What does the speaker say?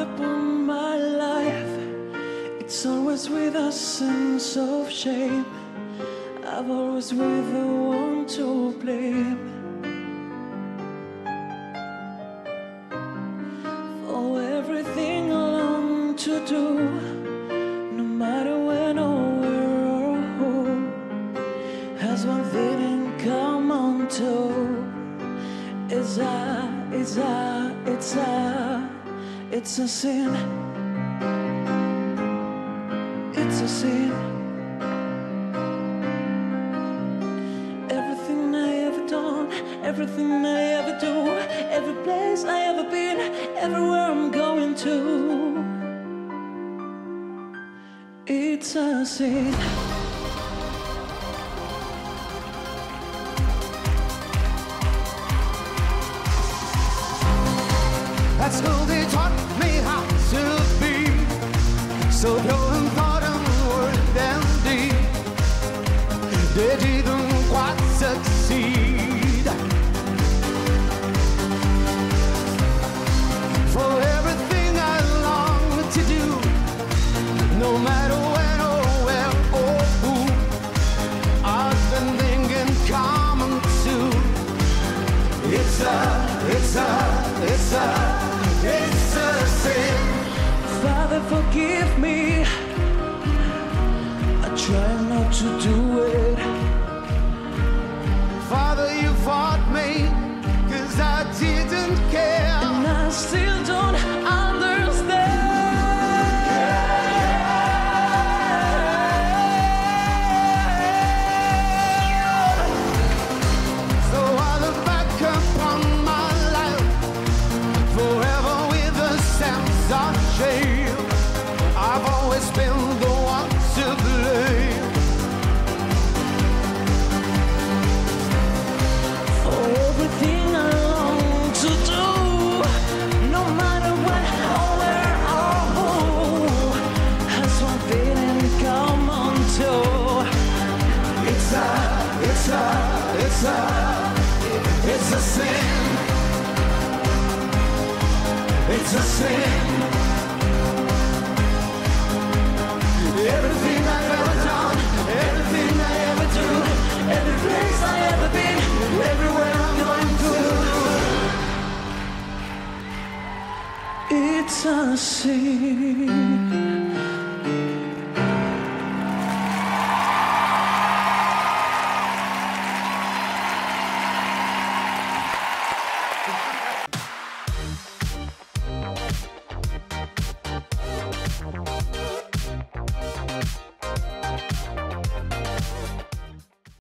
upon my life. It's always with a sense of shame. I've always with the one to blame. For everything I long to do, no matter when or where or who, has one thing in common too. Is I, is I, it's I it's a sin. It's a sin. Everything I ever done, everything I ever do, every place I ever been, everywhere I'm going to. It's a sin. At school they taught So and thought and word and deed They didn't quite succeed. For everything I long to do No matter Father, forgive me. I try not to do it. Father, you fought me, cause I didn't care. And I still don't understand. So It's a, it's a, it's a, It's a sin. It's a sin. It's a sin.